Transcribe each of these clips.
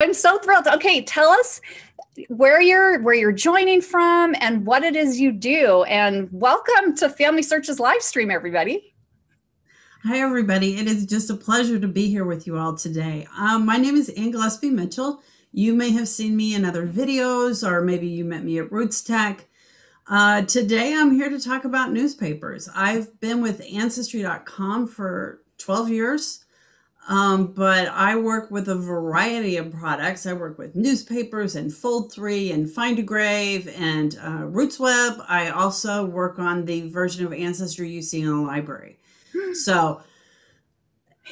I'm so thrilled. Okay, tell us where you're where you're joining from and what it is you do. And welcome to Family Searches live stream, everybody. Hi, everybody. It is just a pleasure to be here with you all today. Um, my name is Anne Gillespie Mitchell. You may have seen me in other videos, or maybe you met me at Roots Tech. Uh, today, I'm here to talk about newspapers. I've been with Ancestry.com for 12 years. Um, but I work with a variety of products. I work with newspapers and Fold3 and Find a Grave and uh, RootsWeb. I also work on the version of Ancestry you see in the library. Hmm. So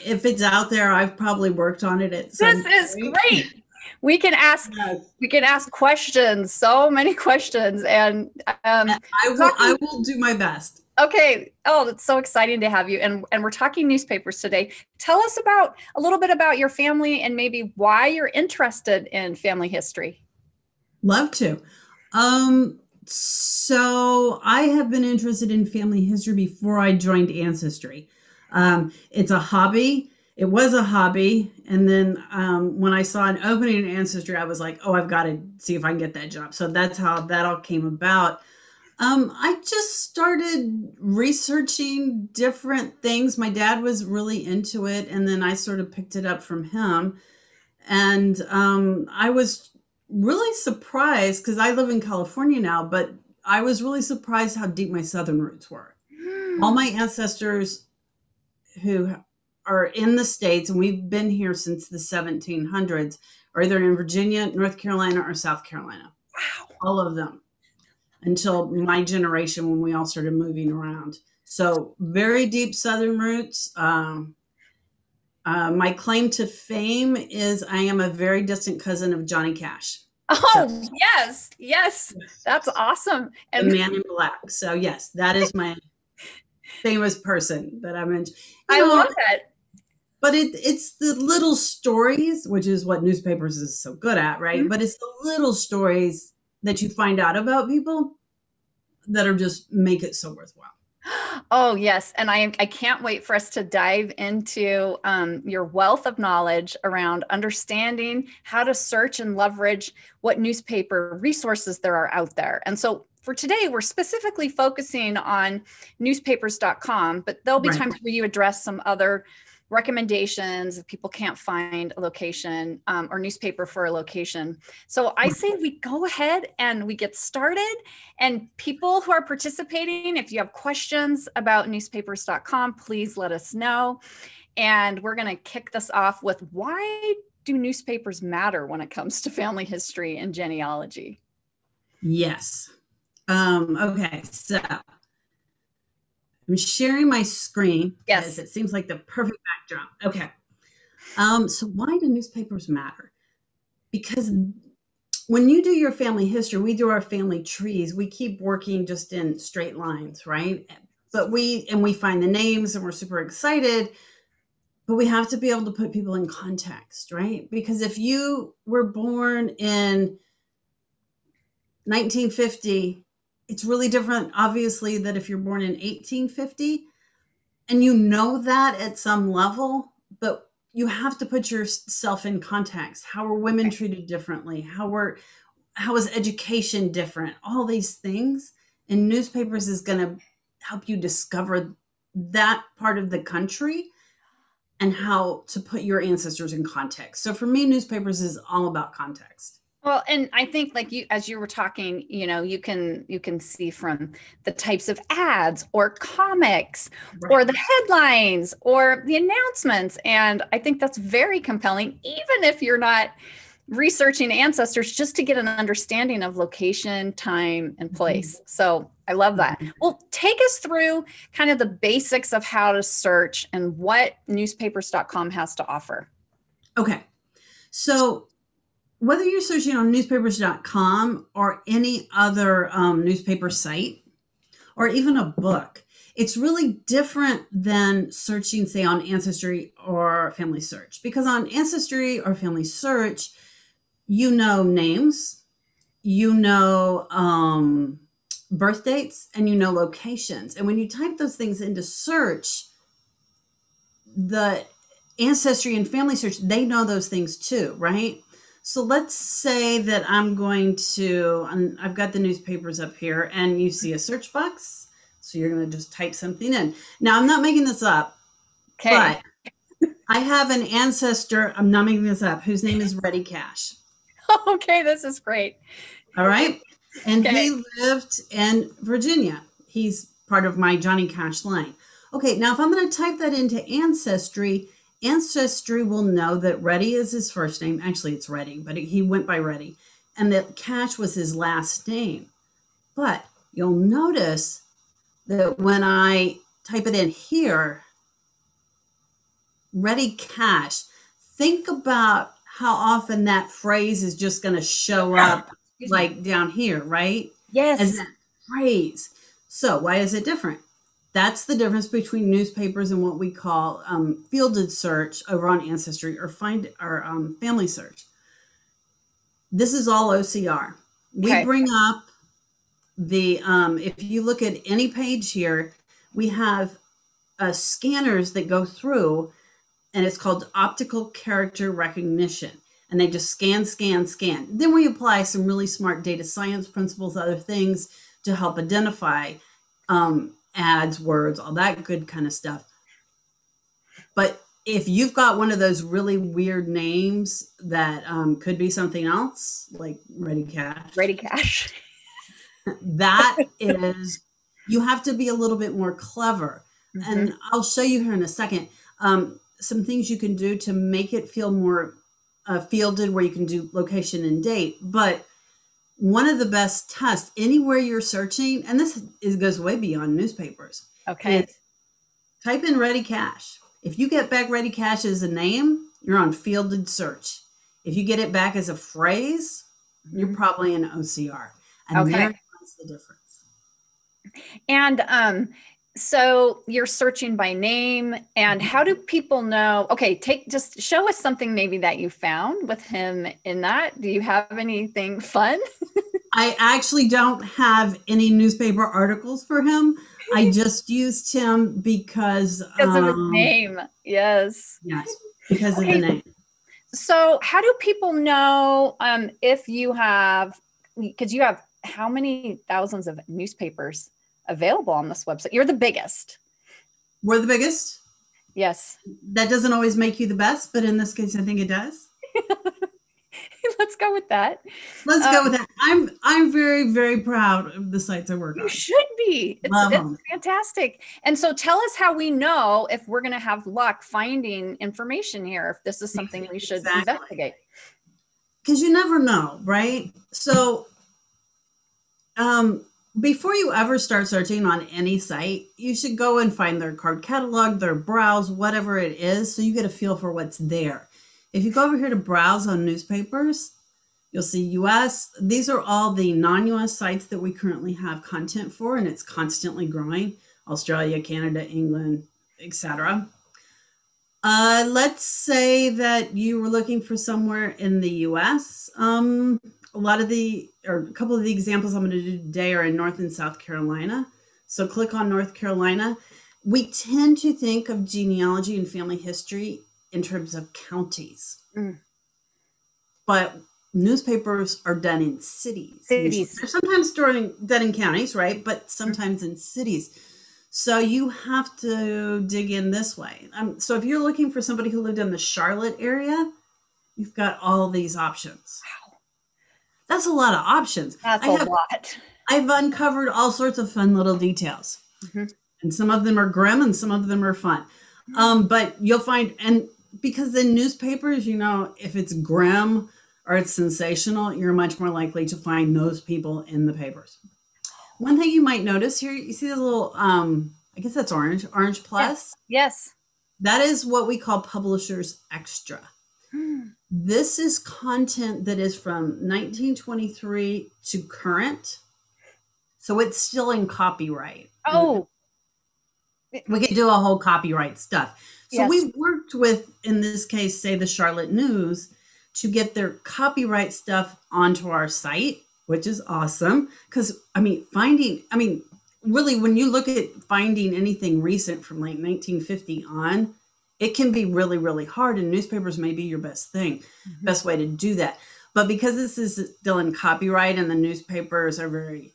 if it's out there, I've probably worked on it at some This point. is great. We can ask yes. we can ask questions, so many questions, and um, I will talking- I will do my best. Okay. Oh, it's so exciting to have you. And and we're talking newspapers today. Tell us about a little bit about your family and maybe why you're interested in family history. Love to. Um so I have been interested in family history before I joined Ancestry. Um, it's a hobby. It was a hobby, and then um, when I saw an opening in Ancestry, I was like, "Oh, I've got to see if I can get that job." So that's how that all came about. Um, I just started researching different things. My dad was really into it, and then I sort of picked it up from him. And um, I was really surprised because I live in California now, but I was really surprised how deep my Southern roots were. All my ancestors who are in the States, and we've been here since the 1700s, are either in Virginia, North Carolina, or South Carolina. Wow. All of them until my generation when we all started moving around. So very deep Southern roots. Um, uh, my claim to fame is I am a very distant cousin of Johnny Cash. Oh so, yes, yes, that's awesome. And the man in black. So yes, that is my famous person that I mentioned. I know, love that. But it, it's the little stories, which is what newspapers is so good at, right? Mm-hmm. But it's the little stories that you find out about people that are just make it so worthwhile. Oh yes, and I I can't wait for us to dive into um, your wealth of knowledge around understanding how to search and leverage what newspaper resources there are out there. And so for today, we're specifically focusing on newspapers.com, but there'll be right. times where you address some other recommendations if people can't find a location um, or newspaper for a location. So I say we go ahead and we get started. And people who are participating, if you have questions about newspapers.com, please let us know. And we're going to kick this off with why do newspapers matter when it comes to family history and genealogy? Yes. Um, okay. So I'm sharing my screen. Yes. It seems like the perfect backdrop. Okay. Um, so why do newspapers matter? Because when you do your family history, we do our family trees, we keep working just in straight lines, right? But we and we find the names and we're super excited, but we have to be able to put people in context, right? Because if you were born in 1950 it's really different, obviously, that if you're born in 1850 and you know that at some level, but you have to put yourself in context. How were women treated differently? How were how is education different? All these things. And newspapers is going to help you discover that part of the country and how to put your ancestors in context. So for me, newspapers is all about context. Well, and I think like you as you were talking, you know, you can you can see from the types of ads or comics right. or the headlines or the announcements and I think that's very compelling even if you're not researching ancestors just to get an understanding of location, time and mm-hmm. place. Mm-hmm. So, I love that. Mm-hmm. Well, take us through kind of the basics of how to search and what newspapers.com has to offer. Okay. So, whether you're searching on newspapers.com or any other um, newspaper site or even a book, it's really different than searching, say, on Ancestry or Family Search. Because on Ancestry or Family Search, you know names, you know um, birth dates, and you know locations. And when you type those things into search, the Ancestry and Family Search, they know those things too, right? So let's say that I'm going to, I've got the newspapers up here, and you see a search box. So you're going to just type something in. Now, I'm not making this up, Okay. but I have an ancestor, I'm not making this up, whose name is Reddy Cash. okay, this is great. All right. And Okay. he lived in Virginia. He's part of my Johnny Cash line. Okay, now if I'm going to type that into Ancestry, Ancestry will know that Reddy is his first name. Actually, it's Reddy, but he went by Reddy. And that Cash was his last name. But you'll notice that when I type it in here, Reddy Cash, think about how often that phrase is just going to show up like down here, right? Yes. As that phrase. So why is it different? That's the difference between newspapers and what we call um, fielded search over on Ancestry or find or um, Family Search. This is all OCR. We Okay. bring up the um, if you look at any page here, we have uh, scanners that go through, and it's called optical character recognition. And they just scan, scan, scan. Then we apply some really smart data science principles, other things to help identify um, ads, words, all that good kind of stuff. But if you've got one of those really weird names that um, could be something else, like Ready Cash, Ready cash. that is, you have to be a little bit more clever. And I'll show you here in a second um, some things you can do to make it feel more uh, fielded, where you can do location and date. But one of the best tests anywhere you're searching, and this is, goes way beyond newspapers, Okay. type in Ready Cash. If you get back Ready Cash as a name, you're on fielded search. If you get it back as a phrase, you're probably in OCR. And Okay. there lies the difference. And um, so you're searching by name, and how do people know? Okay, take just show us something maybe that you found with him in that. Do you have anything fun? I actually don't have any newspaper articles for him. I just used him because Because of his um, name. Yes. Yes, because Okay. of the name. So how do people know um, if you have? Because you have how many thousands of newspapers available on this website? You're the biggest. We're the biggest. Yes. That doesn't always make you the best, but in this case, I think it does. Let's go with that. Let's go Um, with that. I'm I'm very very proud of the sites I work You on. You should be. It's, Love it's fantastic. And so tell us how we know if we're going to have luck finding information here, if this is something we should Exactly. investigate. because you never know, right? So, um, before you ever start searching on any site, you should go and find their card catalog, their browse, whatever it is, so you get a feel for what's there. If you go over here to browse on newspapers, you'll see US. These are all the non US sites that we currently have content for, and it's constantly growing Australia, Canada, England, etc. Uh, let's say that you were looking for somewhere in the US. Um, a lot of the, or a couple of the examples I'm going to do today are in North and South Carolina. So click on North Carolina. We tend to think of genealogy and family history in terms of counties. Mm. But newspapers are done in cities. Cities. They're sometimes during, done in counties, right? But sometimes in cities. So you have to dig in this way. Um, so if you're looking for somebody who lived in the Charlotte area, you've got all these options. Wow. That's a lot of options. That's I a have, lot. I've uncovered all sorts of fun little details. Mhm. And some of them are grim and some of them are fun. Um, but you'll find, and because in newspapers, you know, if it's grim or it's sensational, you're much more likely to find those people in the papers. One thing you might notice here, you see the little, um, I guess that's orange, orange plus. Yes. That is what we call publishers extra. This is content that is from 1923 to current. So it's still in copyright. Oh, We could do a whole copyright stuff. So Yes. we've worked with, in this case, say the Charlotte News, to get their copyright stuff onto our site, which is awesome. Because, I mean, finding, I mean, really, when you look at finding anything recent from like 1950 on, it can be really, really hard. And newspapers may be your best thing, Mhm. best way to do that. but because this is still in copyright and the newspapers are very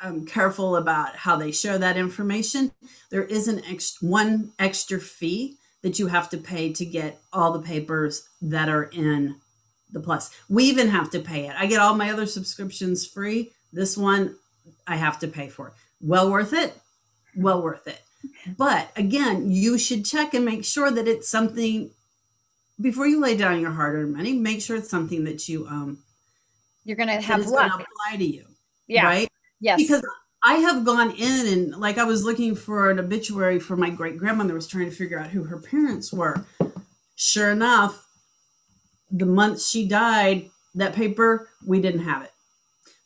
um, careful about how they share that information, there is an ex- one extra fee that you have to pay to get all the papers that are in the plus. We even have to pay it. I get all my other subscriptions free. This one I have to pay for. Well worth it. Well worth it. But again, you should check and make sure that it's something before you lay down your hard-earned money. Make sure it's something that you um you're going to have luck. apply to you. Yeah. Right. Yes. Because I have gone in and like I was looking for an obituary for my great grandmother was trying to figure out who her parents were. Sure enough, the month she died, that paper, we didn't have it.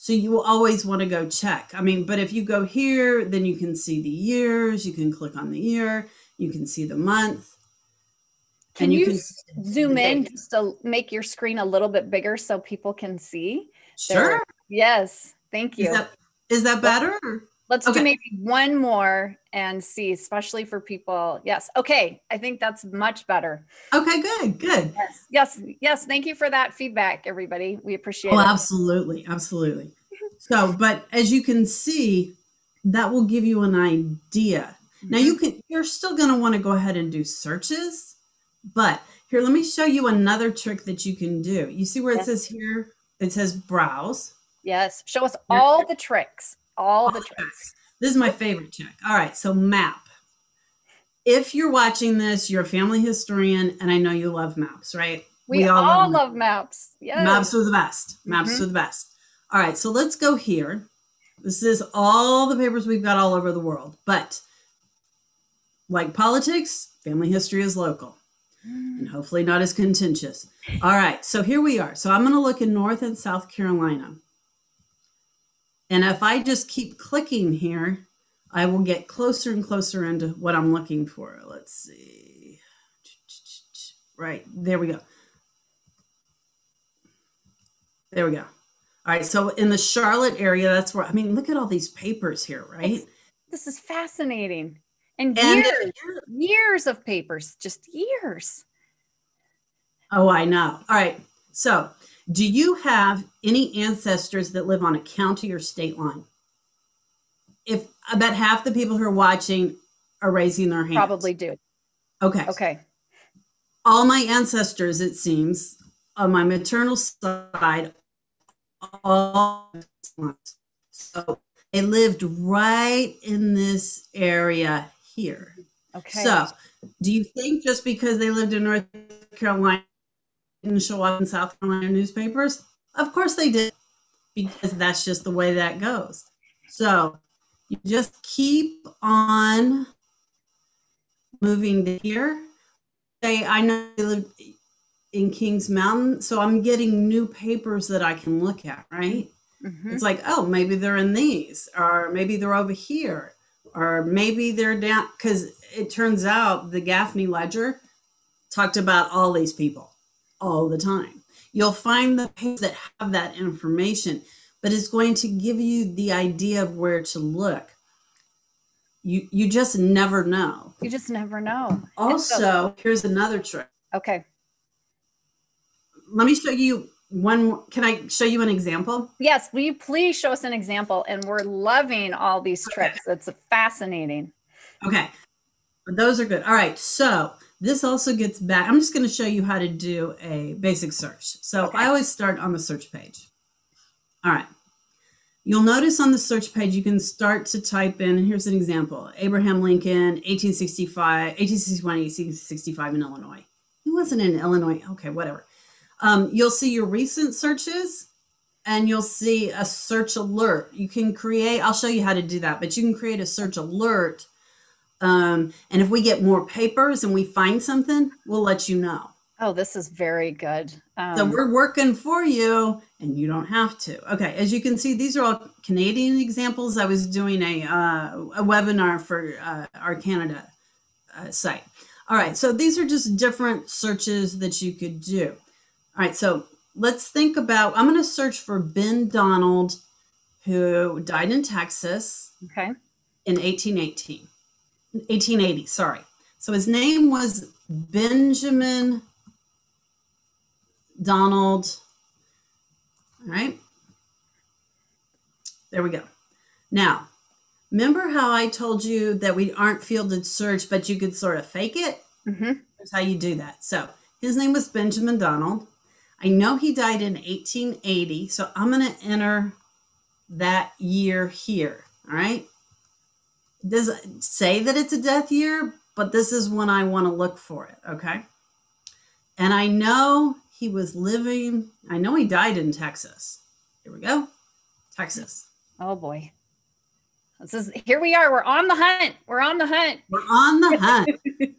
So you will always want to go check. I mean, but if you go here, then you can see the years, you can click on the year, you can see the month. Can you, you can zoom in just to make your screen a little bit bigger so people can see? Sure. There. Yes. Thank you. Is that, is that better? Let's okay. do maybe one more and see, especially for people. Yes. Okay. I think that's much better. Okay, good. Good. Yes. Yes. Yes. Thank you for that feedback, everybody. We appreciate oh, it. Absolutely. Absolutely. so, but as you can see, that will give you an idea. Mm-hmm. Now you can you're still going to want to go ahead and do searches, but here let me show you another trick that you can do. You see where it yes. says here it says browse. Yes. Show us all the tricks all the tricks. This is my favorite trick. All right, so map. If you're watching this, you're a family historian, and I know you love maps, right? We, we all, all, love, maps. Yes. Maps are the best. Maps mm-hmm. are the best. All right, so let's go here. This is all the papers we've got all over the world, but like politics, family history is local and hopefully not as contentious. All right, so here we are. So I'm going to look in North and South Carolina. And if I just keep clicking here, I will get closer and closer into what I'm looking for. Let's see. Right, there we go. There we go. All right, so in the Charlotte area, that's where, I mean, look at all these papers here, right? This is fascinating. And, and years, years of papers, just years. Oh, I know. All right, so do you have any ancestors that live on a county or state line? If about half the people who are watching are raising their hands. Probably do. Okay. Okay. All my ancestors, it seems, on my maternal side, all so they lived right in this area here. Okay. So, do you think just because they lived in North Carolina didn't show up in South Carolina newspapers? Of course they did, because that's just the way that goes. So you just keep on moving to here. Say, I know they live in Kings Mountain, so I'm getting new papers that I can look at, right? Mm-hmm. It's like, oh, maybe they're in these, or maybe they're over here, or maybe they're down. Because it turns out the Gaffney Ledger talked about all these people all the time. You'll find the pages that have that information, but it's going to give you the idea of where to look. You you just never know. You just never know. Also, so- here's another trick. Okay. Let me show you one more. can I show you an example? Yes, will you please show us an example? And we're loving all these tricks. It's fascinating. Okay. Those are good. All right. So this also gets back. I'm just going to show you how to do a basic search. So okay. I always start on the search page. All right. You'll notice on the search page, you can start to type in, here's an example Abraham Lincoln, 1865, 1861, 1865 in Illinois. He wasn't in Illinois. Okay, whatever. Um, you'll see your recent searches and you'll see a search alert. You can create, I'll show you how to do that, but you can create a search alert um, and if we get more papers and we find something, we'll let you know. Oh, this is very good. Um, so we're working for you and you don't have to. Okay, as you can see, these are all Canadian examples. I was doing a, uh, a webinar for uh, our Canada uh, site. All right, so these are just different searches that you could do. All right, so let's think about, I'm going to search for Ben Donald, who died in Texas okay. in 1818. 1880, sorry. So his name was Benjamin Donald All right. There we go. Now, remember how I told you that we aren't fielded search, but you could sort of fake it? Mm-hmm. That's how you do that. So his name was Benjamin Donald. I know he died in 1880, so I'm going to enter that year here. All right. It doesn't say that it's a death year, but this is when I want to look for it. Okay. And I know he was living, I know he died in Texas. Here we go. Texas. Oh boy. This is here we are. We're on the hunt. We're on the hunt. We're on the hunt.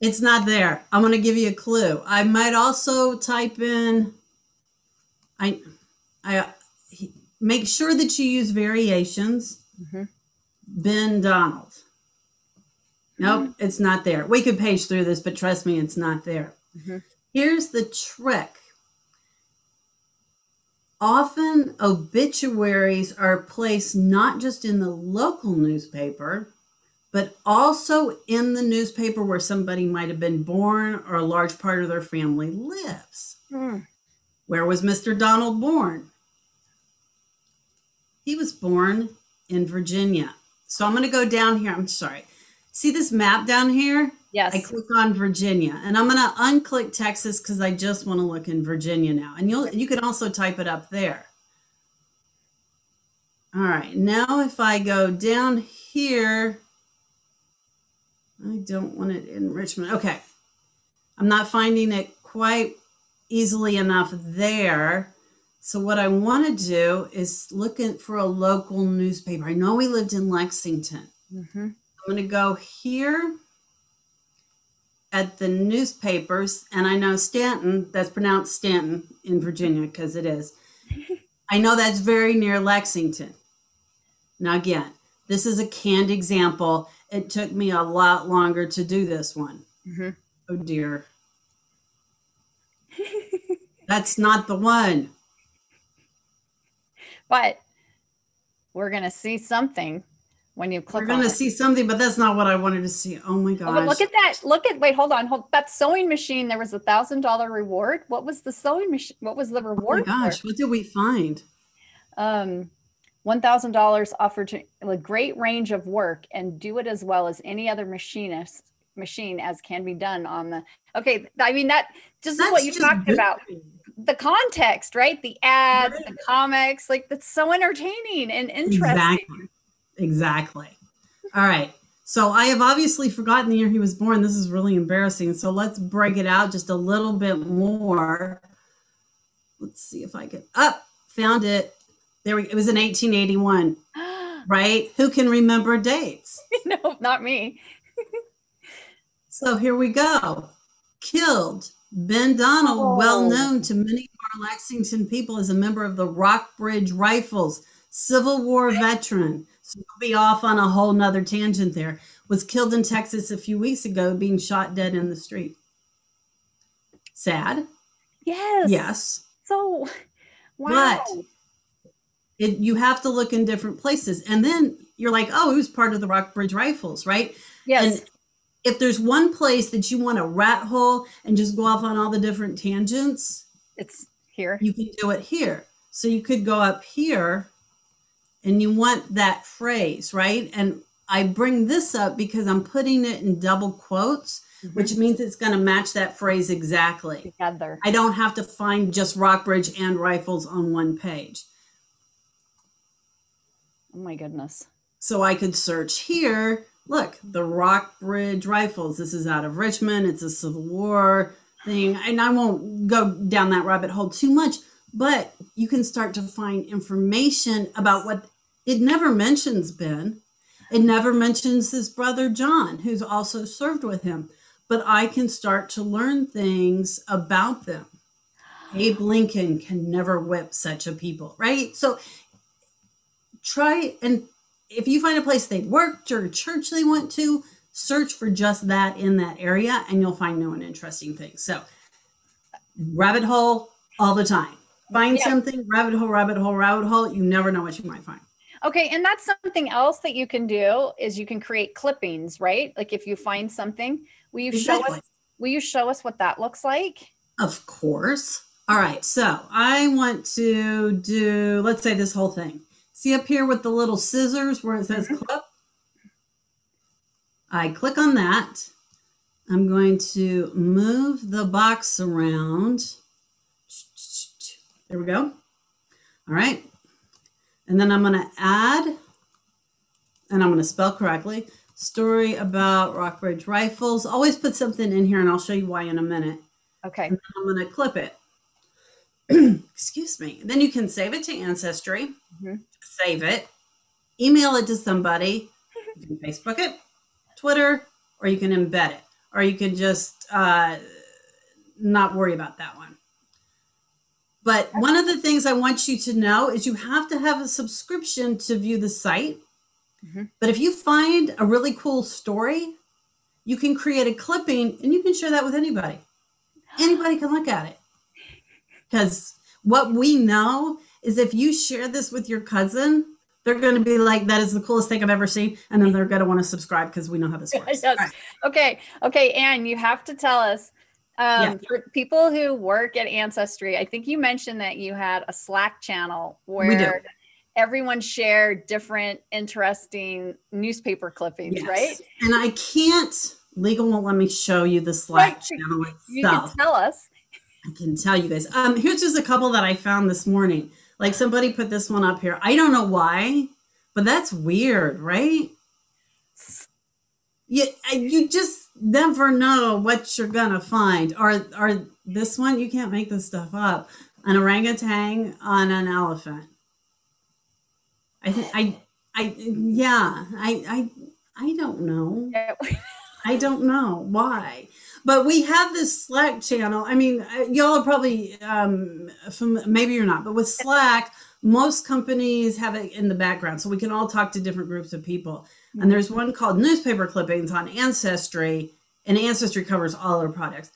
it's not there. I'm going to give you a clue. I might also type in I I he, make sure that you use variations. Mm-hmm. Ben Donald. Nope, it's not there. We could page through this, but trust me, it's not there. Mhm. Here's the trick. Often obituaries are placed not just in the local newspaper, but also in the newspaper where somebody might have been born or a large part of their family lives. Mm. Where was Mr. Donald born? He was born in Virginia. So I'm going to go down here. I'm sorry. See this map down here? Yes. I click on Virginia and I'm going to unclick Texas because I just want to look in Virginia now. And you'll you can also type it up there. All right. Now if I go down here, I don't want it in Richmond. Okay. I'm not finding it quite easily enough there. So what I want to do is looking for a local newspaper. I know we lived in Lexington. Mm-hmm. I'm going to go here at the newspapers, and I know Staunton, that's pronounced Stanton in Virginia because it is. I know that's very near Lexington. Now, again, this is a canned example. It took me a lot longer to do this one. Mm-hmm. Oh, dear. That's not the one. But we're gonna see something when you click We're on going to see something, but that's not what I wanted to see. Oh, my gosh. Oh, look at that! Look at wait, hold on, hold that sewing machine. There was a thousand dollar reward. What was the sewing machine? What was the reward? oh, my reward? for? gosh. What did we find? um, one thousand dollars offered to a great range of work and do it as well as any other machinist machine as can be done on the. Okay, I mean that just is what you talked about. The context, right? The ads, Right. the comics, like that's so entertaining and interesting. Exactly. Exactly. All right. So I have obviously forgotten the year he was born. This is really embarrassing. So let's break it out just a little bit more. Let's see if I can. Up, found it. There we. It was in 1881, right? Who can remember dates? no, not me. So here we go. Killed. Ben Donald, Oh. well known to many of our Lexington people as a member of the Rockbridge Rifles, Civil War veteran. So we'll be off on a whole nother tangent there. Was killed in Texas a few weeks ago, being shot dead in the street. Sad. Yes. Yes. So, wow. But it, you have to look in different places. And then you're like, oh, he was part of the Rockbridge Rifles, right? yes. And if there's one place that you want a rat hole and just go off on all the different tangents, it's here. you can do it here. So you could go up here and you want that phrase, right? And I bring this up because I'm putting it in double quotes, mm-hmm. which means it's going to match that phrase exactly. together. I don't have to find just Rockbridge and rifles on one page. Oh my goodness. So I could search here. Look, the Rockbridge Rifles. This is out of Richmond. It's a Civil War thing. And I won't go down that rabbit hole too much, but you can start to find information about what it never mentions Ben. It never mentions his brother John, who's also served with him. But I can start to learn things about them. Abe Lincoln can never whip such a people, right? So try and if you find a place they worked or a church they went to, search for just that in that area and you'll find new and interesting things. So, rabbit hole all the time. Find Yeah. something, rabbit hole, rabbit hole, rabbit hole. You never know what you might find. Okay, and that's something else that you can do is you can create clippings, right? Like if you find something, will you show us will you show us what that looks like? Of course. All right, so I want to do, let's say this whole thing. See up here with the little scissors where it says Mhm. clip? I click on that. I'm going to move the box around. There we go. All right. And then I'm going to add, and I'm going to spell correctly, story about Rockbridge Rifles. Always put something in here, and I'll show you why in a minute. Okay. And then I'm going to clip it. Excuse me. Then you can save it to Ancestry, Mhm. Save it, email it to somebody. You can Facebook it, Twitter, or you can embed it, or you can just uh, not worry about that one. But one of the things I want you to know is you have to have a subscription to view the site. Mhm. But if you find a really cool story, you can create a clipping and you can share that with anybody. Anybody can look at it. Because what we know is if you share this with your cousin, they're going to be like, that is the coolest thing I've ever seen. And then they're going to want to subscribe because we know how this works. Yes. Right. Okay. Okay. Anne, you have to tell us. Um, Yeah. For people who work at Ancestry, I think you mentioned that you had a Slack channel where everyone shared different interesting newspaper clippings, Yes. right? And I can't, legal won't let me show you the Slack Right. channel You can tell us. I can tell you guys. Um, here's just a couple that I found this morning. Like somebody put this one up here. I don't know why, but that's weird, right? You, you just never know what you're gonna find. Or, or this one, you can't make this stuff up. An orangutan on an elephant. I think I, I, yeah, I, I, I don't know. I don't know why, but we have this Slack channel. I mean, uh, y'all are probably um, from maybe you're not, but with Slack, most companies have it in the background, so we can all talk to different groups of people. And there's one called Newspaper Clippings on Ancestry, and Ancestry covers all our products.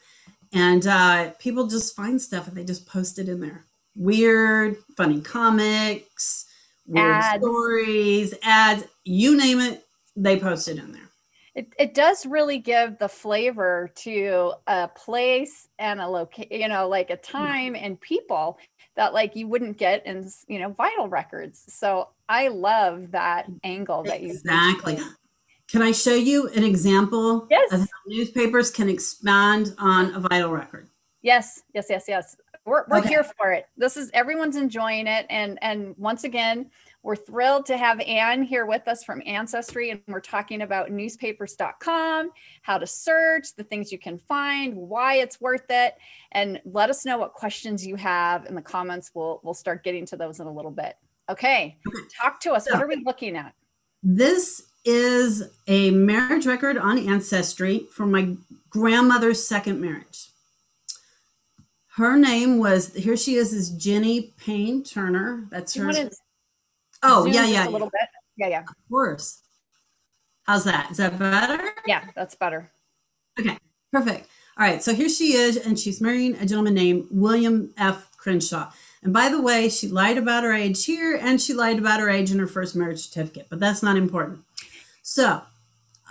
And uh, people just find stuff and they just post it in there. Weird, funny comics, weird Ads. stories, ads, you name it, they post it in there. It, it does really give the flavor to a place and a location, you know, like a mm-hmm. time and people that like you wouldn't get in, you know, vital records. So I love that mm-hmm. angle that you Exactly. Can I show you an example Yes. of how newspapers can expand on a vital record? Yes, yes, yes, yes. We're, we're Okay. here for it. This is everyone's enjoying it. And and once again, we're thrilled to have Anne here with us from Ancestry. And we're talking about newspapers.com, how to search, the things you can find, why it's worth it. And let us know what questions you have in the comments. We'll we'll start getting to those in a little bit. Okay. Talk to us. What are we looking at? This is a marriage record on Ancestry for my grandmother's second marriage. Her name was, here she is, is Jenny Payne Turner. That's her. want to Oh, zoom yeah, yeah, a little bit? Yeah, yeah. of course. How's that? Is that better? Yeah, that's better. Okay, perfect. All right. So here she is, and she's marrying a gentleman named William F. Crenshaw. And by the way, she lied about her age here, and she lied about her age in her first marriage certificate, but that's not important. So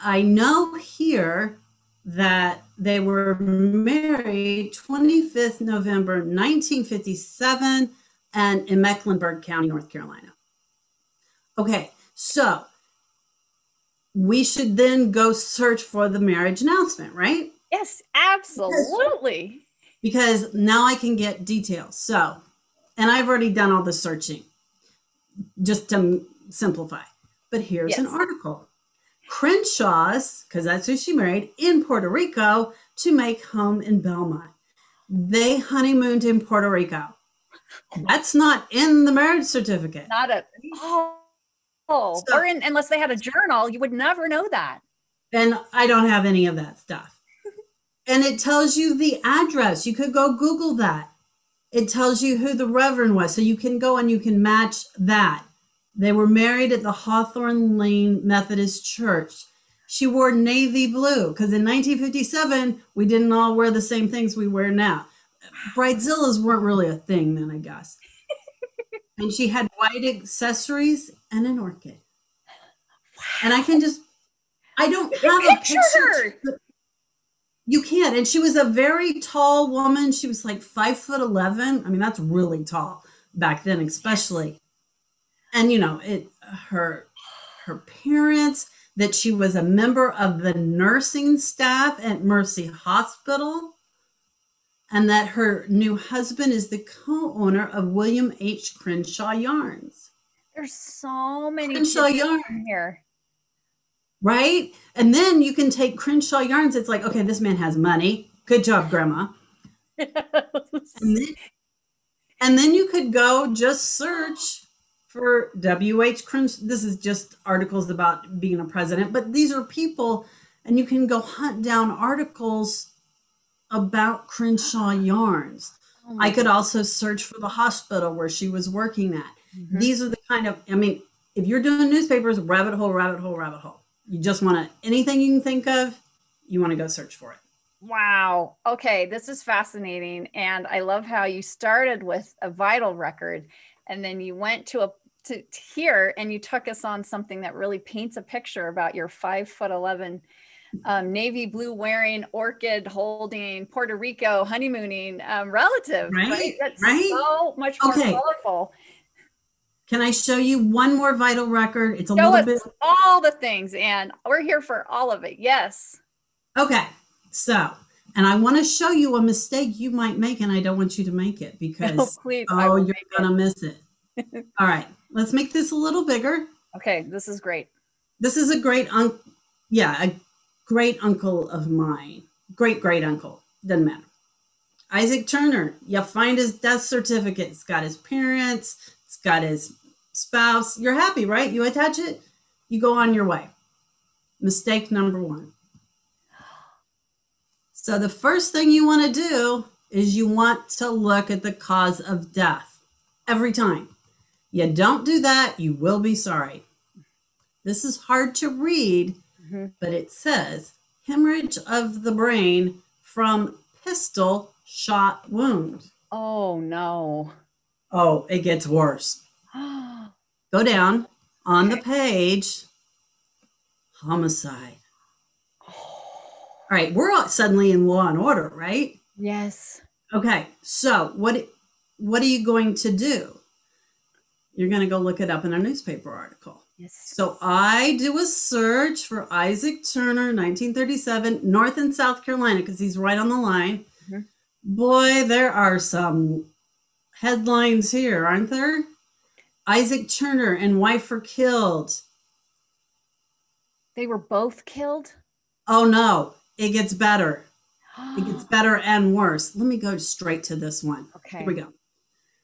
I know here that they were married 25th November 1957 and in Mecklenburg County, North Carolina. Okay, so we should then go search for the marriage announcement, right? Yes, absolutely. because now I can get details. So, and I've already done all the searching just to m- simplify. But here's an article Crenshaw's, because that's who she married, in Puerto Rico to make home in Belmont. They honeymooned in Puerto Rico. That's not in the marriage certificate. Not a oh, oh. So- or in, unless they had a journal, you would never know that. And I don't have any of that stuff. and it tells you the address. You could go Google that. It tells you who the reverend was. So you can go and you can match that. They were married at the Hawthorne Lane Methodist Church. She wore navy blue because in 1957, we didn't all wear the same things we wear now. Bridezillas weren't really a thing then, I guess. and she had white accessories and an orchid. And I can just, I don't You have a picture picture. her. to- You can't. And she was a very tall woman. She was like five foot 11. I mean, that's really tall back then, especially. And, you know, it, her, her parents, that she was a member of the nursing staff at Mercy Hospital, and that her new husband is the co owner of William H. Crenshaw Yarns. There's so many Crenshaw Yarn. here. right? And then you can take Crenshaw yarns. It's like, okay, this man has money. Good job, Grandma. And then, and then you could go just search for W.H. Crenshaw. This is just articles about being a president, but these are people, and you can go hunt down articles about Crenshaw yarns. Oh I could also search for the hospital where she was working at. Mhm. These are the kind of, I mean, if you're doing newspapers, rabbit hole, rabbit hole, rabbit hole. You just want to, anything you can think of, you want to go search for it. Wow. Okay, this is fascinating. And I love how you started with a vital record and then you went to a to, to here and you took us on something that really paints a picture about your five foot eleven um, navy blue wearing orchid holding Puerto Rico honeymooning um, relative. Right, That's right. so much more Okay. colorful. Can I show you one more vital record? It's a Show little bit. all the things, and we're here for all of it. Yes. Okay. So, and I want to show you a mistake you might make, and I don't want you to make it because, please. Oh, you're going to miss it. All right. Let's make this a little bigger. Okay, this is great. This is a great uncle. Yeah, a great uncle of mine. Great great uncle. Doesn't matter. Isaac Turner. You find his death certificate. It's got his parents. It's got his spouse. You're happy, right? You attach it. You go on your way. Mistake number one. So the first thing you want to do is you want to look at the cause of death every time. You don't do that, you will be sorry. This is hard to read, Mhm. but it says hemorrhage of the brain from pistol shot wound. Oh no. Oh, it gets worse. Go down on the page homicide. All right, we're all suddenly in law and order, right? yes. Okay, so what what are you going to do? You're going to go look it up in a newspaper article. Yes. So I do a search for Isaac Turner, 1937, North and South Carolina, because he's right on the line. Mhm. Boy, there are some headlines here, aren't there? Isaac Turner and wife were killed. They were both killed. Oh no, it gets better. It gets better and worse. Let me go straight to this one. okay. Here we go.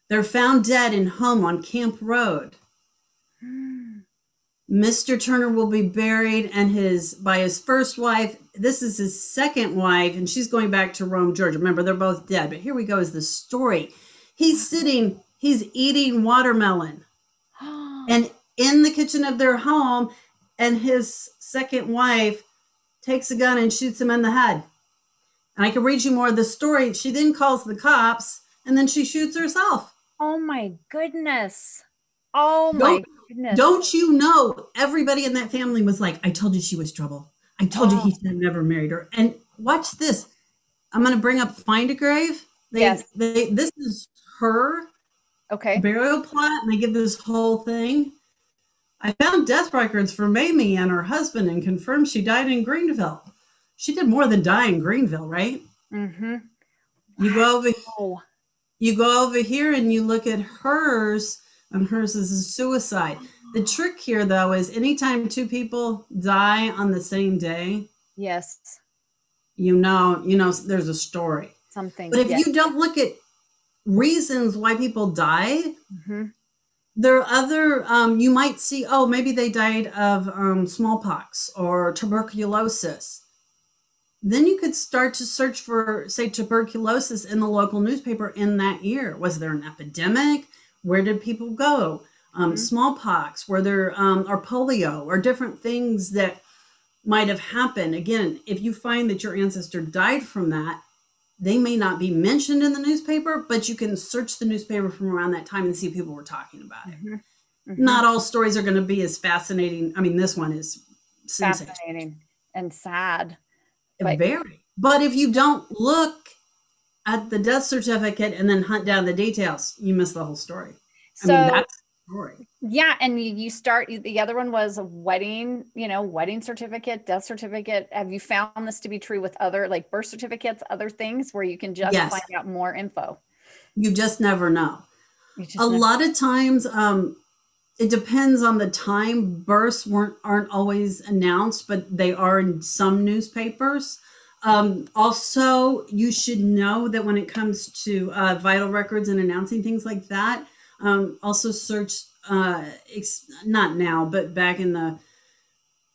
They're found dead in home on Camp Road. Hmm. Mr. Turner will be buried and his by his first wife. This is his second wife, and she's going back to Rome, Georgia. Remember, they're both dead. But here we go is the story. He's sitting, he's eating watermelon and in the kitchen of their home, and his second wife takes a gun and shoots him in the head. And I can read you more of the story. She then calls the cops and then she shoots herself. oh my goodness. Oh my Don't- goodness. Don't you know? Everybody in that family was like, I told you she was trouble. I told you he oh. should have never married her. And watch this. I'm going to bring up Find a Grave. They, Yes. they, this is her Okay. burial plot, and they give this whole thing. I found death records for Mamie and her husband and confirmed she died in Greenville. She did more than die in Greenville, right? Mm-hmm. You go over Oh. you go over here and you look at hers, and hers is a suicide. The trick here, though, is anytime two people die on the same day, Yes. you know, you know, there's a story. Something. But if yes. you don't look at reasons why people died, Mhm. there are other. Um, you might see, oh, maybe they died of um, smallpox or tuberculosis. Then you could start to search for, say, tuberculosis in the local newspaper in that year. Was there an epidemic? Where did people go? Um, Mhm. Smallpox? Were there um, or polio or different things that might have happened? Again, if you find that your ancestor died from that, they may not be mentioned in the newspaper, but you can search the newspaper from around that time and see people were talking about it. Mhm. Mhm. Not all stories are going to be as fascinating. I mean, this one is fascinating and sad. but- Very. But if you don't look at the death certificate and then hunt down the details, you miss the whole story. So, I mean, that's story. Yeah, and you, start. The other one was a wedding, you know, wedding certificate, death certificate. Have you found this to be true with other like birth certificates, other things where you can just Yes. find out more info? You just never know. Just a never- lot of times um it depends on the time births weren't aren't always announced but they are in some newspapers um also you should know that when it comes to uh, vital records and announcing things like that um also search uh ex- not now but back in the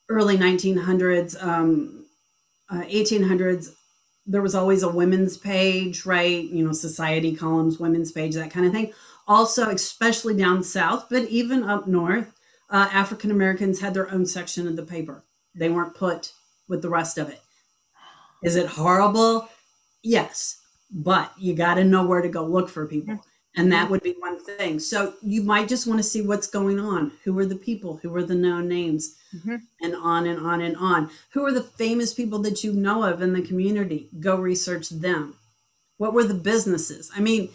early 1900s um uh, 1800s there was always a women's page right? You know society columns women's page that kind of thing. Also especially down south but even up north uh, african americans had their own section of the paper. They weren't put with the rest of it. Is it horrible? Yes but you got to know where to go look for people and that would be one thing. So you might just want to see what's going on. Who are the people? Who are the known names? Mhm. and on and on and on. Who are the famous people that you know of in the community? Go research them. What were the businesses? I mean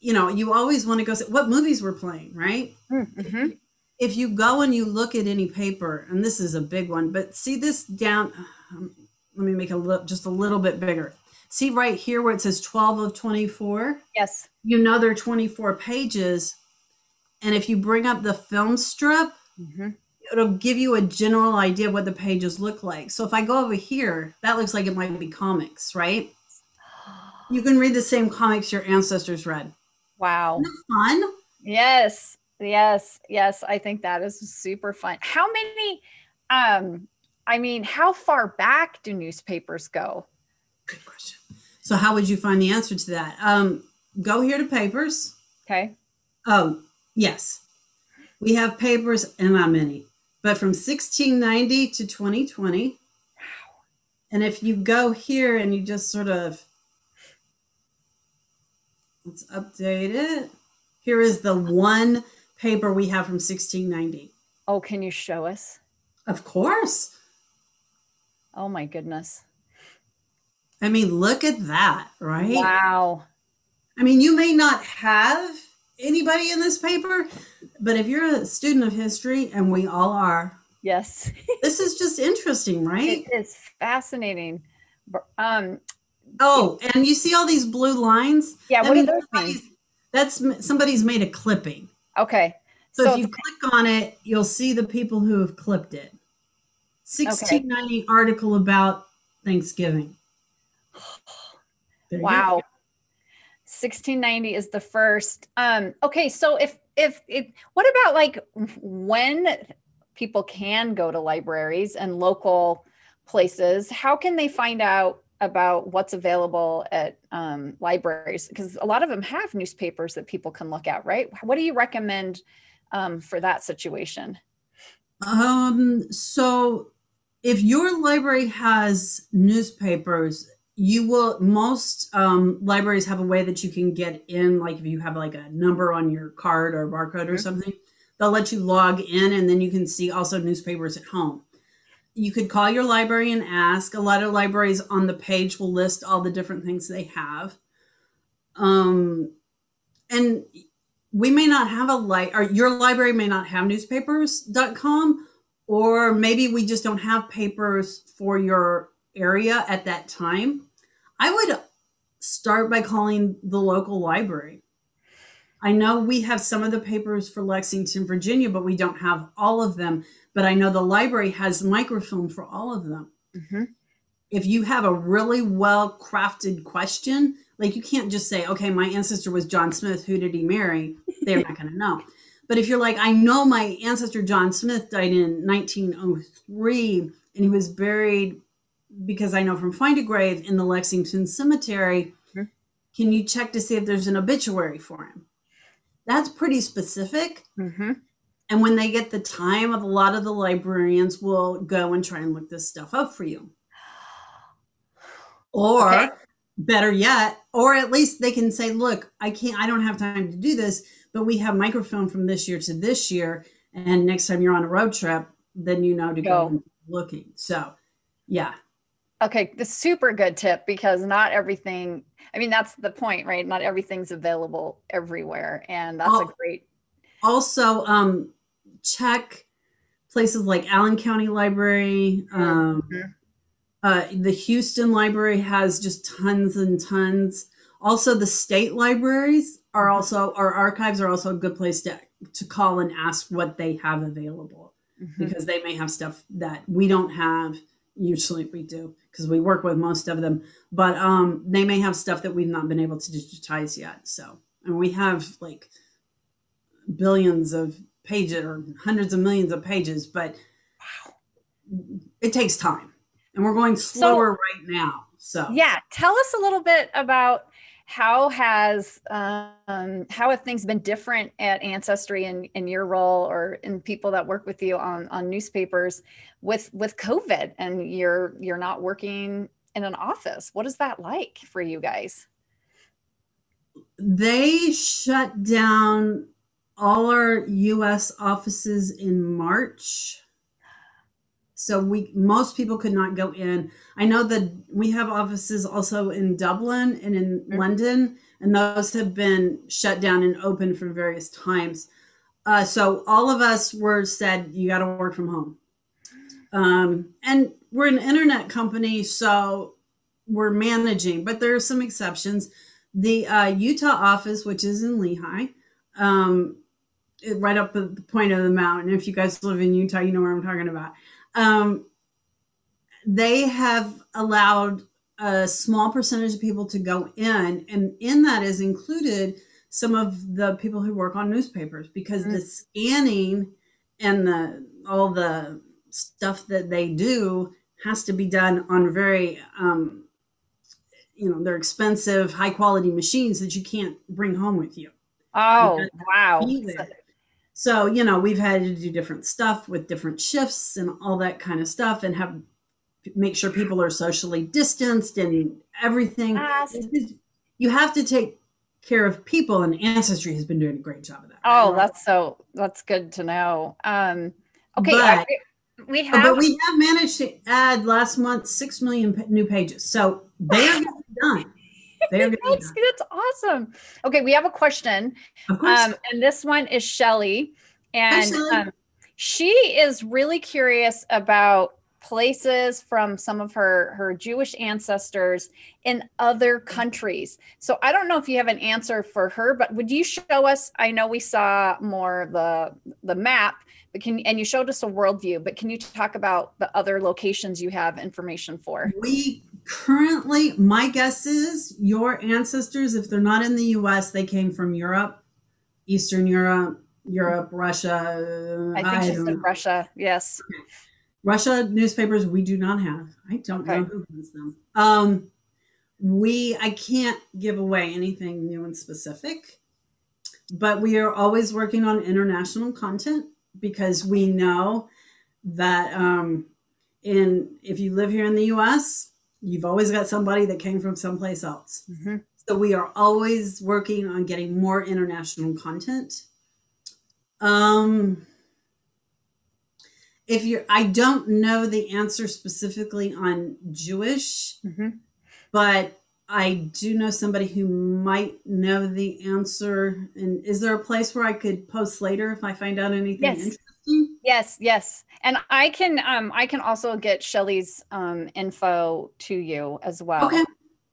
you know you always want to go see what movies were playing right? Mhm. if you go and you look at any paper and this is a big one but see this down um, let me make it look just a little bit bigger. See right here where it says 12 of 24 Yes. You know there are 24 pages and if you bring up the film strip Mhm. it'll give you a general idea of what the pages look like so if i go over here that looks like it might be comics right you can read the same comics your ancestors read Wow. Fun Yes. Yes. Yes. I think that is super fun. How many, um, I mean, how far back do newspapers go? good question so how would you find the answer to that um, go here to papers Okay. Oh, yes. We have papers, and not many, but from 1690 to 2020. Wow. And if you go here and you just sort of, let's update it. Here is the one paper we have from 1690. Oh, can you show us? Of course. Oh my goodness. I mean, look at that, right? Wow. I mean, you may not have anybody in this paper, but if you're a student of history, and we all are, Yes. this is just interesting, right? it is fascinating. Um, Oh, and you see all these blue lines? yeah. That What do those mean? That's somebody's made a clipping. Okay. So, So, if you click on it, you'll see the people who have clipped it. 1690 article about Thanksgiving. There wow. 1690 is the first. Um, okay. So if, if, if, what about like when people can go to libraries and local places, how can they find out about what's available at um, libraries? Because a lot of them have newspapers that people can look at, right? What do you recommend um, for that situation? Um, so if your library has newspapers, you will most um, libraries have a way that you can get in, like if you have like a number on your card or barcode or something, they'll let you log in and then you can see also newspapers at home. You could call your library and ask. A lot of libraries on the page will list all the different things they have. Um, and we may not have a light or your library may not have newspapers.com or maybe we just don't have papers for your area at that time i would start by calling the local library i know we have some of the papers for lexington virginia but we don't have all of them but i know the library has microfilm for all of them Mhm. if you have a really well crafted question, like you can't just say, okay, my ancestor was John Smith, who did he marry? They're not going to know. But if you're like, I know my ancestor John Smith died in 1903 and he was buried because I know from Find a Grave in the Lexington Cemetery, can you check to see if there's an obituary for him? That's pretty specific. Mm-hmm. And when they get the time, a lot of the librarians will go and try and look this stuff up for you. Or Okay. better yet, or at least they can say, look, I can't, I don't have time to do this, but we have microfilm from this year to this year. And next time you're on a road trip, then you know to go, Go. looking. So, yeah. Okay, the super good tip because not everything. I mean, that's the point, right? Not everything's available everywhere, and that's a great. Also, um, check places like Allen County Library. Um, mm-hmm. uh, the Houston Library has just tons and tons. Also, the state libraries are mm-hmm. also our archives are also a good place to to call and ask what they have available mm-hmm. because they may have stuff that we don't have. Usually, we do because we work with most of them, but um, they may have stuff that we've not been able to digitize yet. So, and we have like billions of pages or hundreds of millions of pages, but it takes time and we're going slower so, right now. So yeah, tell us a little bit about how has um, how have things been different at ancestry in, in your role or in people that work with you on, on newspapers with with covid and you're you're not working in an office what is that like for you guys they shut down all our US offices in March. So we most people could not go in. I know that we have offices also in Dublin and in mm-hmm. London, and those have been shut down and open for various times. Uh, so all of us were said you got to work from home. Um, and we're an internet company, so we're managing, but there are some exceptions. The uh, Utah office, which is in Lehi, um, right up at the point of the mountain. If you guys live in Utah, you know where I'm talking about. Um, they have allowed a small percentage of people to go in, and in that is included some of the people who work on newspapers because mm-hmm. the scanning and the all the stuff that they do has to be done on very um, you know they're expensive high quality machines that you can't bring home with you. Oh wow. so, you know, we've had to do different stuff with different shifts and all that kind of stuff and have make sure people are socially distanced and everything. You have to take care of people and ancestry has been doing a great job of that. Oh, that's so that's good to know. Um okay, but, I, we have but we have managed to add last month 6 million new pages. So they are done. That's, that's awesome. Okay, we have a question. Of course. Um, and this one is Shelly. And Hi, um, she is really curious about places from some of her her Jewish ancestors in other countries. So I don't know if you have an answer for her, but would you show us? I know we saw more the the map, but can and you showed us a worldview, but can you talk about the other locations you have information for? We currently, my guess is your ancestors, if they're not in the US, they came from Europe, Eastern Europe, Europe, Russia. I think I she said know. Russia. Yes. Okay. Russia newspapers we do not have. I don't okay. know who has them. Um, we I can't give away anything new and specific, but we are always working on international content because we know that um, in if you live here in the U.S you've always got somebody that came from someplace else. Mm-hmm. So we are always working on getting more international content. Um, if you're, I don't know the answer specifically on Jewish, mm-hmm. but I do know somebody who might know the answer. And is there a place where I could post later if I find out anything yes. interesting? Yes, yes and I can um I can also get Shelly's um info to you as well. Okay.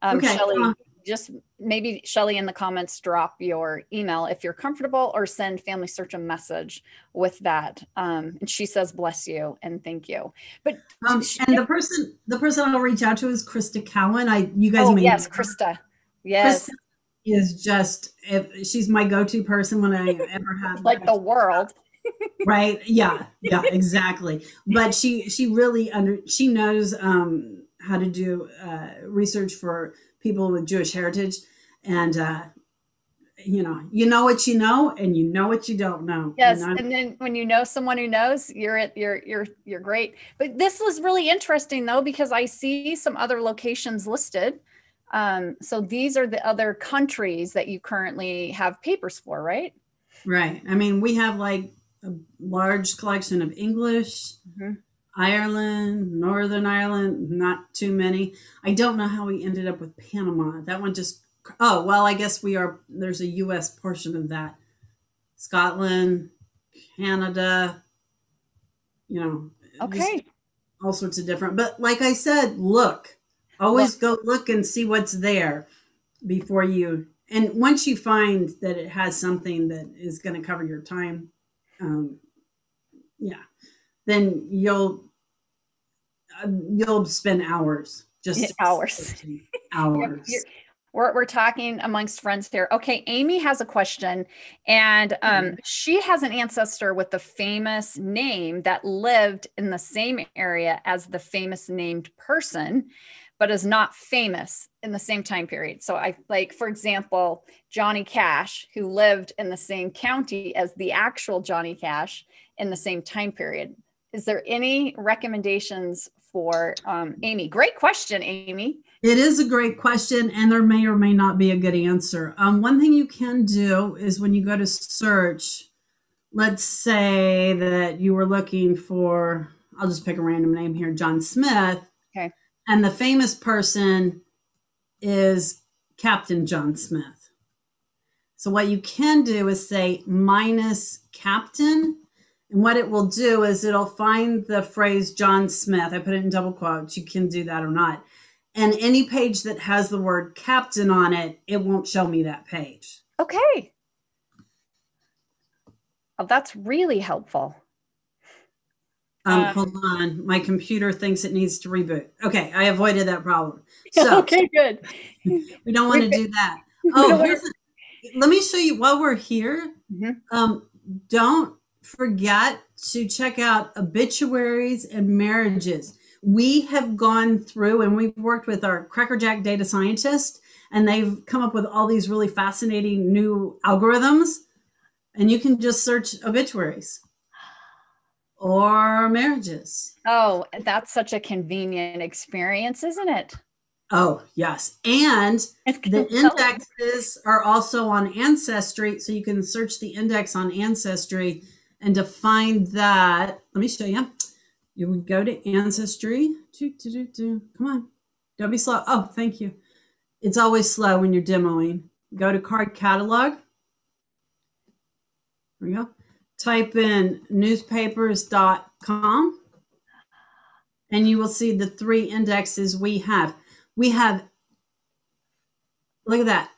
Um okay. Shelly, uh, just maybe Shelly in the comments drop your email if you're comfortable or send FamilySearch a message with that. Um and she says bless you and thank you. But um, she, and the person the person I'll reach out to is Crista Cowan. I you guys oh, may yes, Crista. Yes. Crista is just if she's my go-to person when I ever have like the world right? Yeah yeah exactly. But she she really under she knows um how to do uh research for people with jewish heritage. And uh you know you know what you know and you know what you don't know. Yes and, and then when you know someone who knows you're at you're you're you're great. But this was really interesting though because i see some other locations listed. Um so these are the other countries that you currently have papers for right? Right. I mean we have like a large collection of English, mm-hmm. Ireland, Northern Ireland, not too many. I don't know how we ended up with Panama. That one just, oh, well, I guess we are, there's a US portion of that. Scotland, Canada, you know. Okay. All sorts of different. But like I said, look, always go look and see what's there before you. And once you find that it has something that is going to cover your time, um, yeah, then you'll uh, you'll spend hours just hours hours. We're, we're talking amongst friends here. Okay, Amy has a question, and um, mm-hmm. she has an ancestor with the famous name that lived in the same area as the famous named person, but is not famous in the same time period. So, I like, for example, Johnny Cash, who lived in the same county as the actual Johnny Cash in the same time period. Is there any recommendations for um, Amy? Great question, Amy. It is a great question, and there may or may not be a good answer. Um, one thing you can do is when you go to search, let's say that you were looking for, I'll just pick a random name here, John Smith. And the famous person is Captain John Smith. So what you can do is say minus captain. And what it will do is it'll find the phrase John Smith. I put it in double quotes. You can do that or not and any page that has the word captain on it, it won't show me that page. Okay. Oh, that's really helpful. Um, um, hold on. My computer thinks it needs to reboot. Okay, I avoided that problem. So okay, good. We don't want to do that. Oh, here's a, let me show you while we're here. Mm-hmm. Um, don't forget to check out obituaries and marriages we have gone through and we've worked with our crackerjack data scientist and they've come up with all these really fascinating new algorithms and you can just search obituaries or marriages oh that's such a convenient experience isn't it oh yes and the indexes are also on ancestry so you can search the index on ancestry and to find that let me show you you would go to Ancestry. Do, do, do, do. Come on. Don't be slow. Oh, thank you. It's always slow when you're demoing. Go to card catalog. There we go. Type in newspapers.com and you will see the three indexes we have. We have, look at that,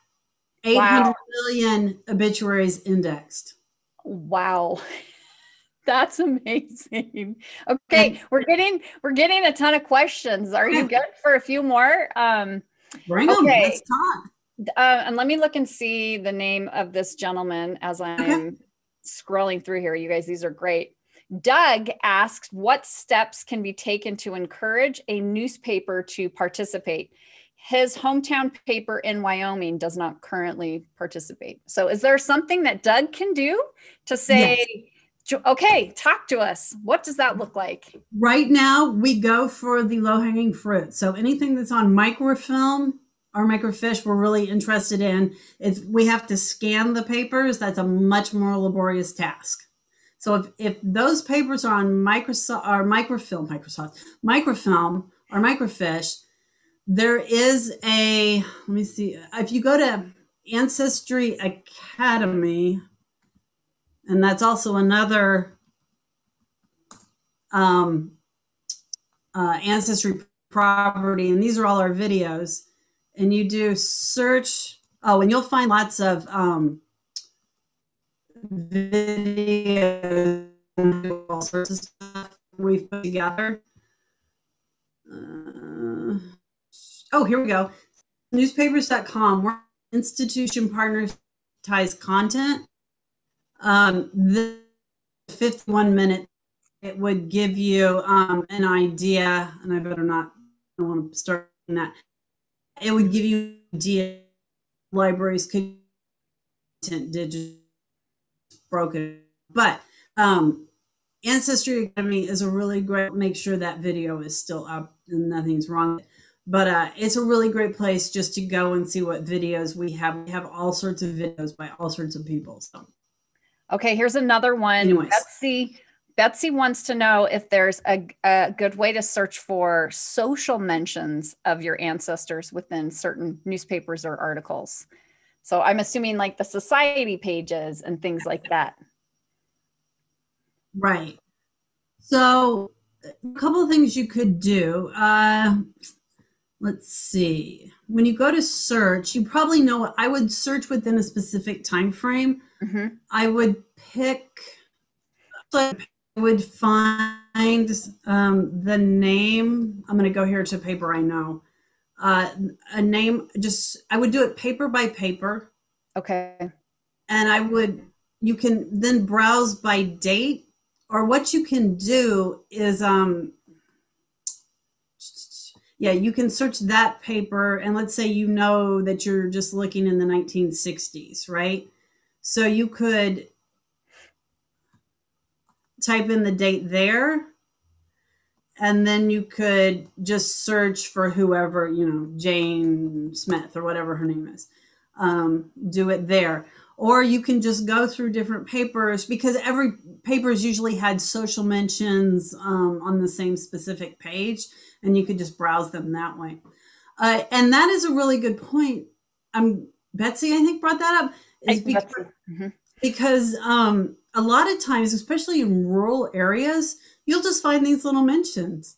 eight hundred wow. million obituaries indexed. Wow. That's amazing. Okay, we're getting we're getting a ton of questions. Are you good for a few more? Um, Bring them. Okay. Let's talk. Uh, and let me look and see the name of this gentleman as I'm okay. Scrolling through here. You guys, these are great. Doug asks, what steps can be taken to encourage a newspaper to participate? His hometown paper in Wyoming does not currently participate. So, is there something that Doug can do to say? Yes Okay, talk to us. What does that look like? Right now, we go for the low hanging fruit. So anything that's on microfilm or microfiche, we're really interested in. If we have to scan the papers, that's a much more laborious task. So if, if those papers are on Microsoft or microfilm, Microsoft, microfilm or microfiche, there is a let me see. If you go to Ancestry Academy, and that's also another um, uh, ancestry property. And these are all our videos. And you do search. Oh, and you'll find lots of um, videos, all sorts of stuff we've put together. Uh, oh, here we go. Newspapers.com. We're institution partners ties content um, the 51 minute, it would give you um, an idea, and I better not, I want to start that. It would give you idea libraries content digital broken, but um, Ancestry Academy is a really great. Make sure that video is still up and nothing's wrong. But uh, it's a really great place just to go and see what videos we have. We have all sorts of videos by all sorts of people. So Okay, here's another one. Anyways. Betsy Betsy wants to know if there's a, a good way to search for social mentions of your ancestors within certain newspapers or articles. So I'm assuming like the society pages and things like that. Right. So a couple of things you could do. Uh, let's see. When you go to search, you probably know I would search within a specific time frame. Mm-hmm. I would pick. I would find um, the name. I'm going to go here to paper I know. Uh, a name. Just I would do it paper by paper. Okay. And I would. You can then browse by date or what you can do is um yeah you can search that paper and let's say you know that you're just looking in the 1960s right so you could type in the date there. And then you could just search for whoever you know jane smith or whatever her name is. Um, do it there. Or you can just go through different papers because every papers usually had social mentions um, on the same specific page and you could just browse them that way. Uh, and that is a really good point. I'm betsy i think brought that up is because, mm-hmm. because um, a lot of times especially in rural areas you'll just find these little mentions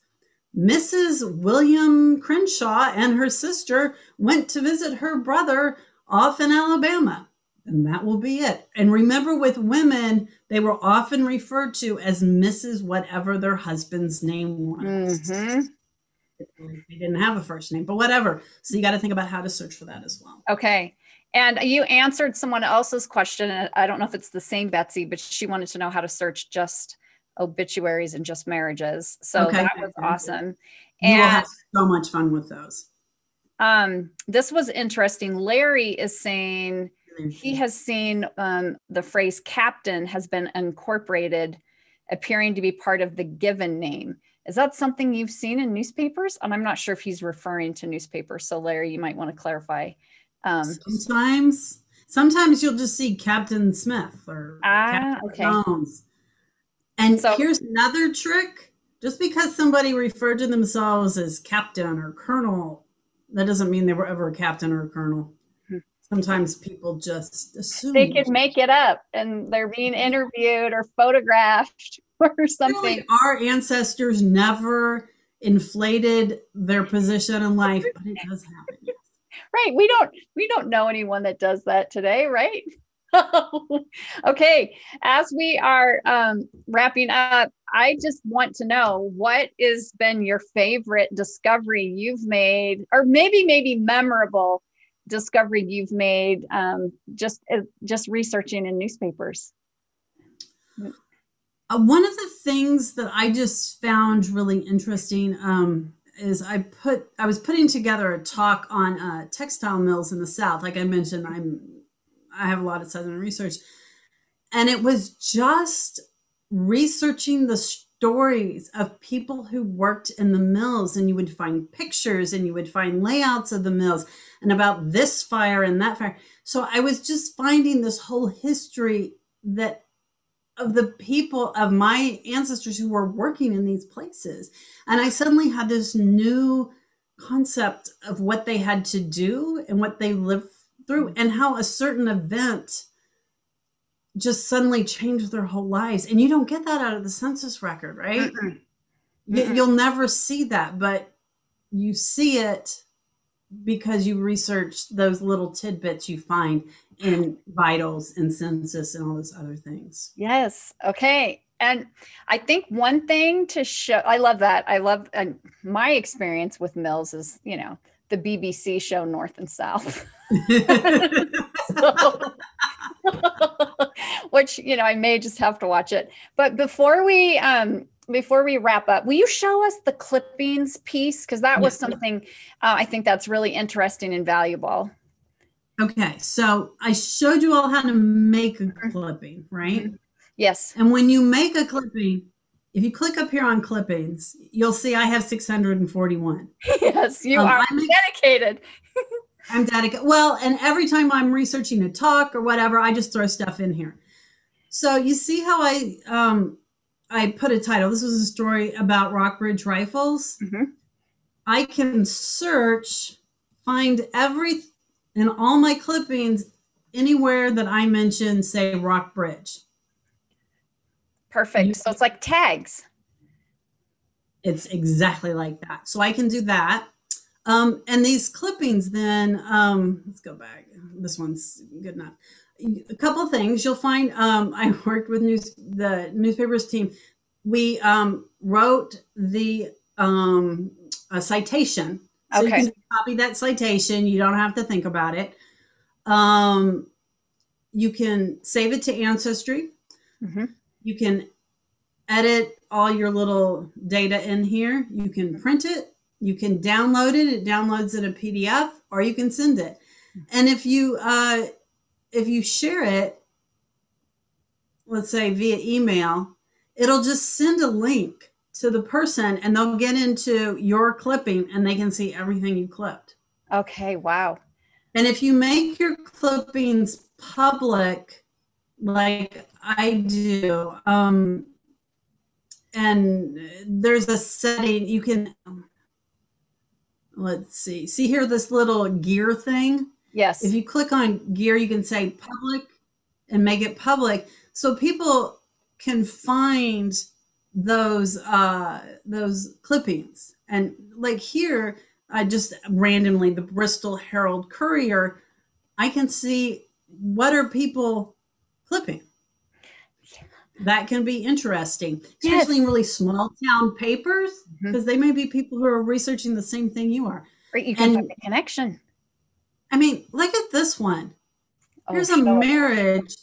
mrs william crenshaw and her sister went to visit her brother off in alabama and that will be it. And remember, with women, they were often referred to as Mrs. whatever their husband's name was. Mm-hmm. They didn't have a first name, but whatever. So you got to think about how to search for that as well. Okay. And you answered someone else's question. I don't know if it's the same Betsy, but she wanted to know how to search just obituaries and just marriages. So okay. that was awesome. You and, will have so much fun with those. Um, this was interesting. Larry is saying he has seen um, the phrase captain has been incorporated, appearing to be part of the given name. Is that something you've seen in newspapers? And I'm not sure if he's referring to newspapers. So, Larry, you might want to clarify. Um, sometimes, sometimes you'll just see Captain Smith or ah, Captain okay. Jones. And so, here's another trick: just because somebody referred to themselves as captain or colonel, that doesn't mean they were ever a captain or a colonel sometimes people just assume they can make it up and they're being interviewed or photographed or something. Really, our ancestors never inflated their position in life, but it does happen. Right. We don't we don't know anyone that does that today, right? okay, as we are um, wrapping up, I just want to know what has been your favorite discovery you've made, or maybe maybe memorable discovery you've made um, just uh, just researching in newspapers? Uh, one of the things that I just found really interesting um, is I put I was putting together a talk on uh, textile mills in the South. Like I mentioned, I'm I have a lot of Southern research, and it was just researching the stories of people who worked in the mills and you would find pictures and you would find layouts of the mills and about this fire and that fire so i was just finding this whole history that of the people of my ancestors who were working in these places and i suddenly had this new concept of what they had to do and what they lived through and how a certain event just suddenly changed their whole lives. And you don't get that out of the census record, right? Mm-mm. Mm-mm. You'll never see that, but you see it because you research those little tidbits you find in vitals and census and all those other things. Yes. Okay. And I think one thing to show, I love that. I love and my experience with Mills is, you know, the BBC show North and South. so, which you know I may just have to watch it. But before we um before we wrap up, will you show us the clippings piece because that was something uh, I think that's really interesting and valuable. Okay, so I showed you all how to make a mm-hmm. clipping, right? Mm-hmm. Yes. And when you make a clipping, if you click up here on clippings, you'll see I have 641. Yes, you um, are I'm dedicated. I'm dedicated. Well, and every time I'm researching a talk or whatever, I just throw stuff in here. So you see how I um I put a title. This was a story about Rockbridge rifles. Mhm. I can search, find every in all my clippings anywhere that I mention, say Rockbridge. Perfect. So it's like tags. It's exactly like that. So I can do that. Um, and these clippings, then um, let's go back. This one's good enough. A couple of things you'll find. Um, I worked with news the newspapers team. We um, wrote the um, a citation. So Okay. you can copy that citation. You don't have to think about it. Um, you can save it to Ancestry. Mhm. You can edit all your little data in here. You can print it. You can download it. It downloads it a PDF, or you can send it. And if you uh, if you share it, let's say via email, it'll just send a link to the person, and they'll get into your clipping, and they can see everything you clipped. Okay. Wow. And if you make your clippings public, like I do, um, and there's a setting you can, let's see, see here this little gear thing. Yes. If you click on gear, you can say public and make it public so people can find those uh those clippings and like here i just randomly the bristol herald courier i can see what are people clipping that can be interesting Yes. especially in really small town papers because they may be people who are researching the same thing you are Right. You can and- find the connection. i mean look at this one Oh, Here's a sure. marriage,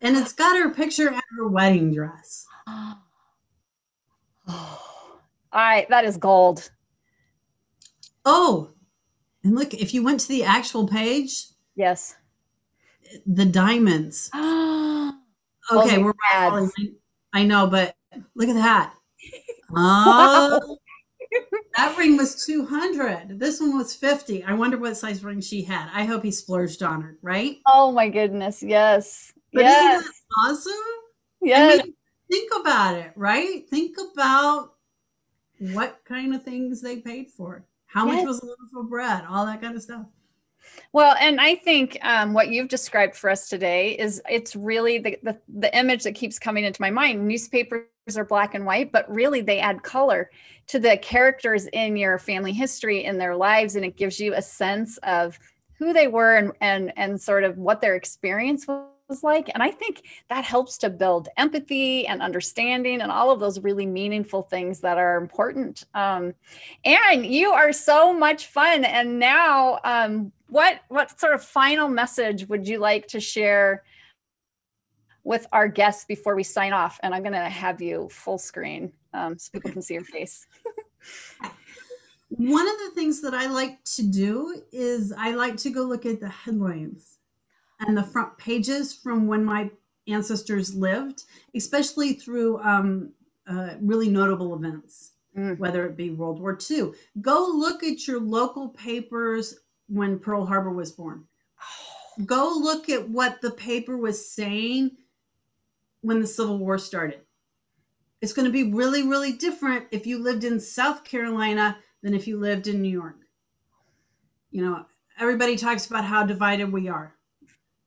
and it's got her picture at her wedding dress. All right. That is gold. Oh, and look, if you went to the actual page, Yes. the diamonds. Okay, we're ads. I know, but look at that. Oh, that ring was 200. This one was 50. I wonder what size ring she had. I hope he splurged on her, right? Oh my goodness. Yes. But yes. isn't that awesome? yes. I mean, think about it, right? Think about what kind of things they paid for. How much was a loaf of bread? All that kind of stuff. Well, and I think um, what you've described for us today is it's really the, the the image that keeps coming into my mind. Newspapers are black and white, but really they add color to the characters in your family history in their lives, and it gives you a sense of who they were and and and sort of what their experience was like. And I think that helps to build empathy and understanding and all of those really meaningful things that are important. Um, Anne, you are so much fun. And now, um, what what sort of final message would you like to share with our guests before we sign off? And I'm going to have you full screen um, so people can see your face. One of the things that I like to do is I like to go look at the headlines and the front pages from when my ancestors lived, especially through um, uh, really notable events, Mm. whether it be World War II. Go look at your local papers when Pearl Harbor was born. Go look at what the paper was saying when the Civil War started. It's going to be really, really different if you lived in South Carolina than if you lived in New York. You know, everybody talks about how divided we are.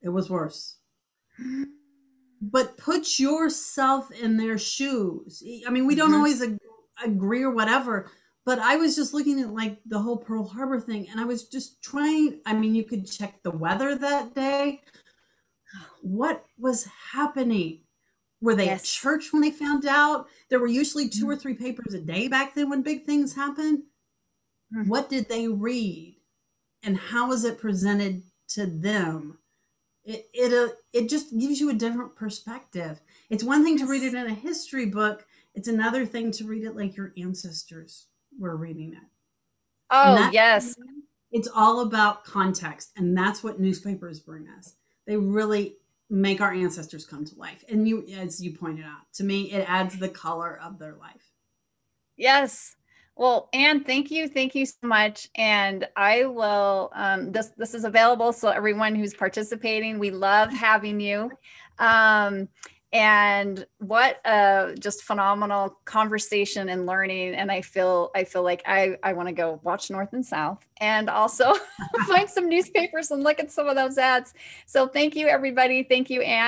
It was worse. But put yourself in their shoes. I mean, we don't Mhm. always ag- agree or whatever, but I was just looking at like the whole Pearl Harbor thing and I was just trying. I mean, you could check the weather that day. What was happening? Were they Yes. at church when they found out? There were usually two or three papers a day back then when big things happened. Mhm. What did they read? And how was it presented to them? It it uh, it just gives you a different perspective. It's one thing to read it in a history book. It's another thing to read it like your ancestors were reading it. Oh, yes. It's all about context, and that's what newspapers bring us. They really make our ancestors come to life. And you, as you pointed out, to me, it adds the color of their life. Yes. Well, Anne, thank you, thank you so much. And I will. Um, this this is available, so everyone who's participating, we love having you. Um, and what a just phenomenal conversation and learning and i feel i feel like i i want to go watch north and south and also find some newspapers and look at some of those ads so thank you everybody thank you anne